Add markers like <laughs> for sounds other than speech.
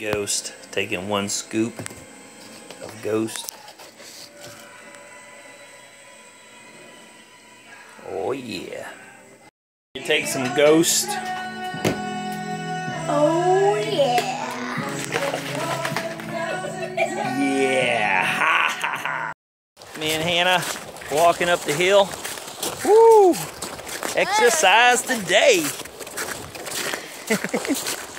Ghost. Taking one scoop of Ghost. Oh yeah. You take some Ghost. Oh yeah. Yeah. Ha ha ha. Me and Hannah walking up the hill. Woo! Exercise today. <laughs>